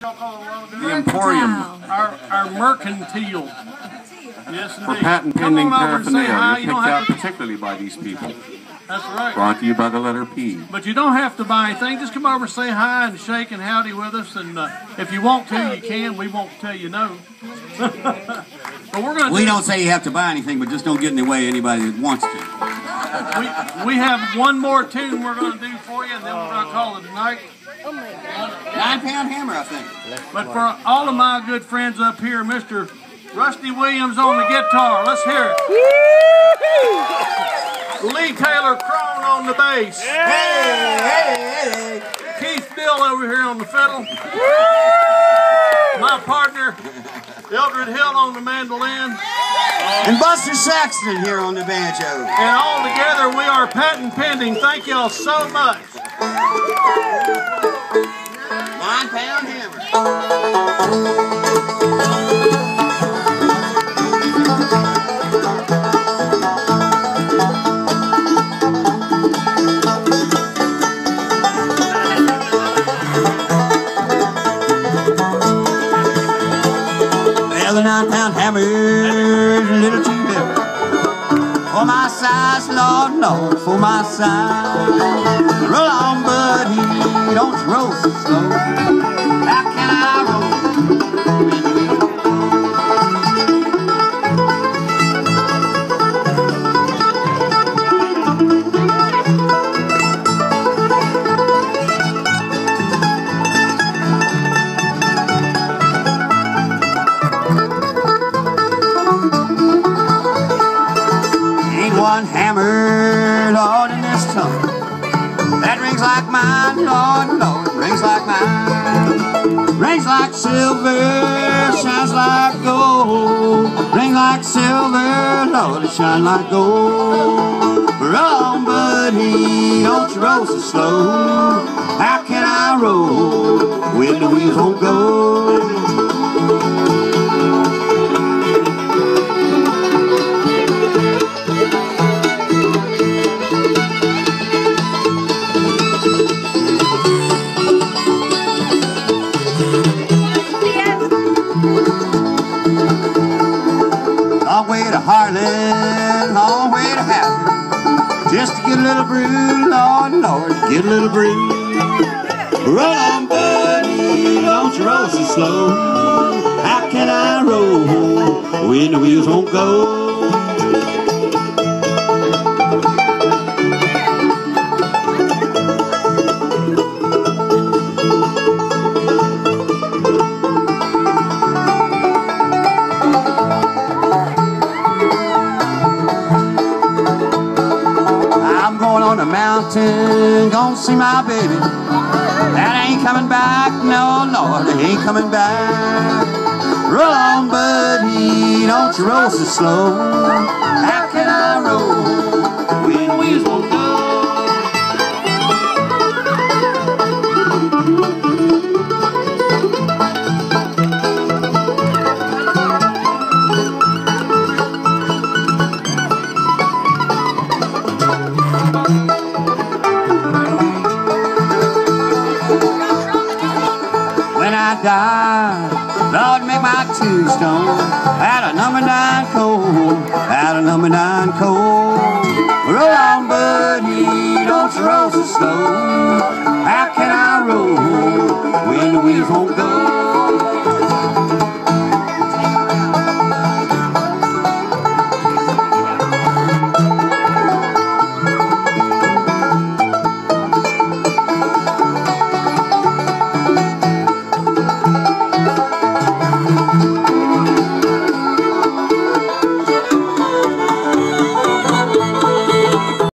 The Emporium. Our, our mercantile. Yes, For patent pending on over and say hi. paraphernalia You picked out to, particularly by these people. that's right. Brought to you by the letter P. But you don't have to buy anything. Just come over say hi and shake and howdy with us. And uh, if you want to, you can. We won't tell you no. but we're going to We don't say you have to buy anything, but just don't get in the way of anybody that wants to. We, we have one more tune we're going to do for you, and then we're going to call it a night. Nine pound hammer, I think. But for all of my good friends up here, Mr. Rusty Williams on the guitar. Let's hear it. Lee Taylor Crone on the bass. Hey, hey, hey. Keith Bill over here on the fiddle. My partner, Eldred Hill on the mandolin. And Buster Saxton here on the banjo. And all together we are patent pending. Thank y'all so much. Nine pound hammer. Nine pound For my size, Lord, Lord, for my size. Roll on, buddy, don't roll so slow. Rings like mine, Lord, Lord, rings like mine. Rings like silver, shines like gold. Rings like silver, Lord, it shines like gold. Roll buddy, don't you roll so slow. How can I roll when the wheels won't go? Way to Harlan, long way to Happy. Just to get a little brew, Lord, Lord, get a little brew. Roll on, buddy, don't you roll so slow. How can I roll when the wheels won't go? Gonna see my baby. That ain't coming back, no, Lord, it ain't coming back. Roll on, buddy, don't you roll so slow. Die. Lord, make my tombstone out of number nine coal, out of number nine coal. Roll on, buddy, don't you roll so slow. How can I roll when the wheels won't go?